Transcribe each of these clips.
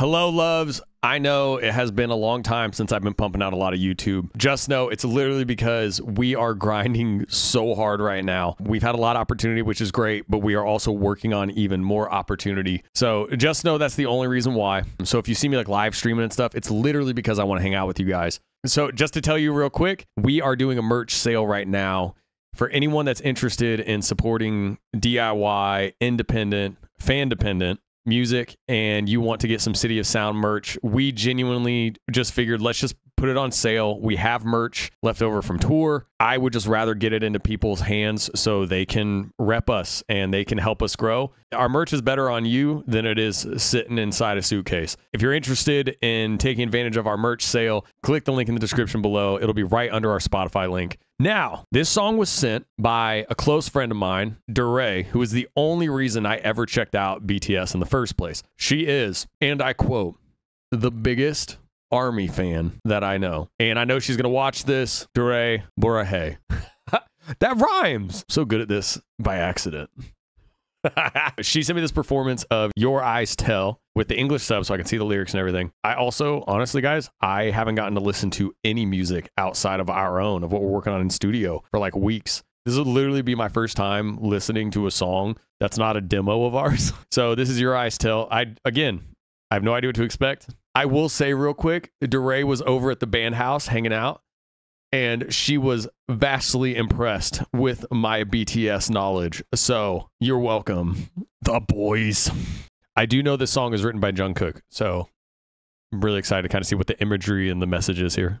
Hello, loves. I know it has been a long time since I've been pumping out a lot of YouTube. Just know it's literally because we are grinding so hard right now. We've had a lot of opportunity, which is great, but we are also working on even more opportunity. So just know that's the only reason why. So if you see me like live streaming and stuff, it's literally because I want to hang out with you guys. So just to tell you real quick, we are doing a merch sale right now for anyone that's interested in supporting DIY, independent, fan dependent music and you want to get some City of Sound merch, we genuinely just figured let's just put it on sale. We have merch left over from tour. I would just rather get it into people's hands so they can rep us and they can help us grow. Our merch is better on you than it is sitting inside a suitcase. If you're interested in taking advantage of our merch sale, click the link in the description below. It'll be right under our Spotify link. Now, this song was sent by a close friend of mine, DeRay, who is the only reason I ever checked out BTS in the first place. She is, and I quote, the biggest army fan that I know. And I know she's going to watch this. DeRay Borahae. that rhymes. So good at this by accident. she sent me this performance of Your Eyes Tell with the English sub so I can see the lyrics and everything. I also, honestly, guys, I haven't gotten to listen to any music outside of our own, of what we're working on in studio for like weeks. This would literally be my first time listening to a song that's not a demo of ours. So this is Your Eyes Tell. I, again, I have no idea what to expect. I will say real quick, DeRay was over at the band house hanging out, and she was vastly impressed with my BTS knowledge. So you're welcome, the boys. I do know this song is written by Jungkook, so I'm really excited to kind of see what the imagery and the message is here.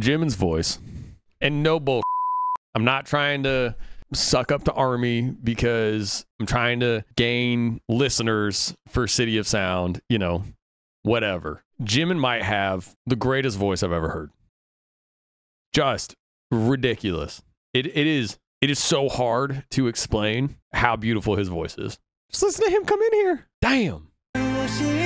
Jimin's voice, and no bull. I'm not trying to suck up to Army because I'm trying to gain listeners for City of Sound, you know, whatever. Jimin might have the greatest voice I've ever heard. Just ridiculous. It it is it is so hard to explain how beautiful his voice is. Just listen to him come in here. Damn.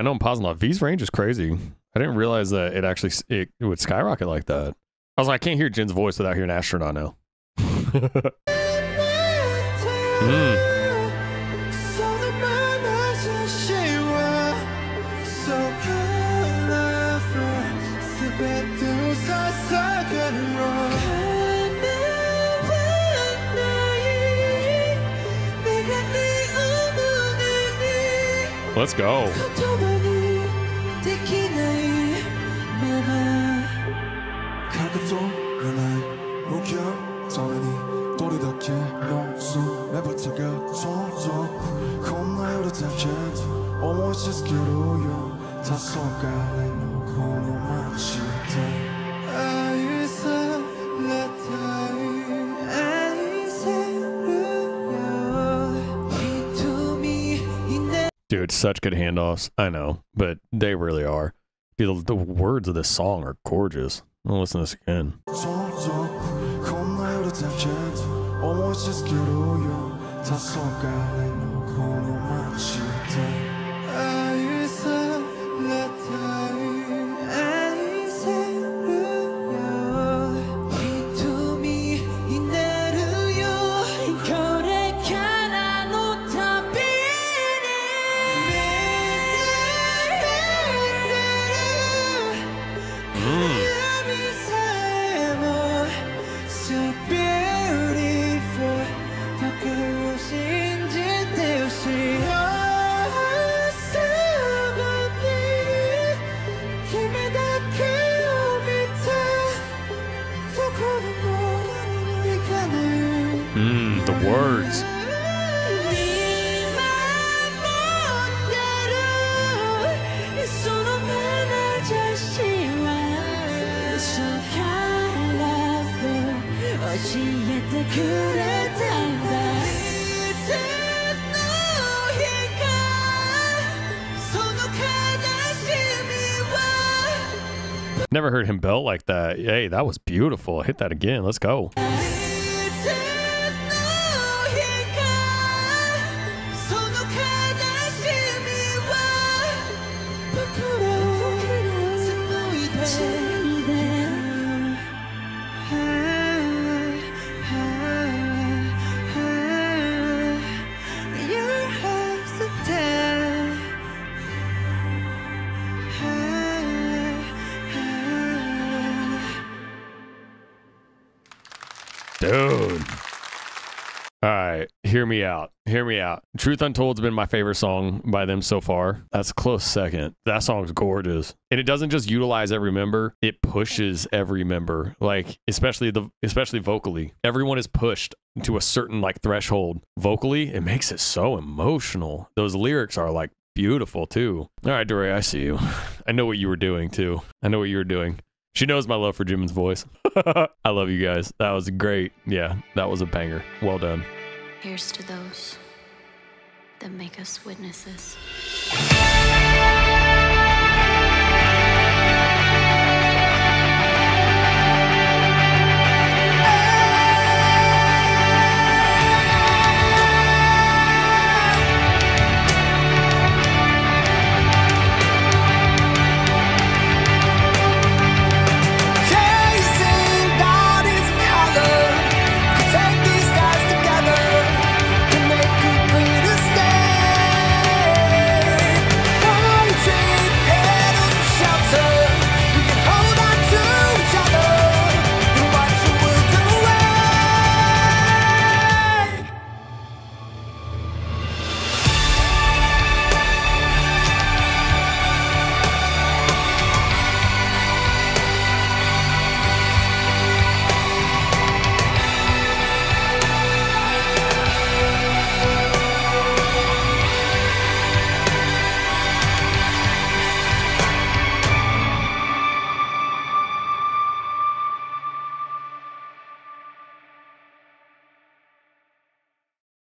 I know I'm pausing a lot. V's range is crazy. I didn't realize that it actually it, it would skyrocket like that. I was like, I can't hear Jin's voice without hearing astronaut now. mm. Let's go. i ty Ej, se letaj Dude, such good handoffs. I know, but they really are. Dude, the, the words of this song are gorgeous. I'll listen to this again she Never heard him belt like that. Hey, that was beautiful. Hit that again. Let's go. Dude. All right, hear me out. Hear me out. Truth Untold's been my favorite song by them so far. That's a close second. That song's gorgeous. And it doesn't just utilize every member, it pushes every member. Like especially the especially vocally. Everyone is pushed to a certain like threshold. Vocally, it makes it so emotional. Those lyrics are like beautiful too. All right, Dory, I see you. I know what you were doing too. I know what you were doing. She knows my love for Jimin's voice. I love you guys. That was great. Yeah, that was a banger. Well done. Here's to those that make us witnesses.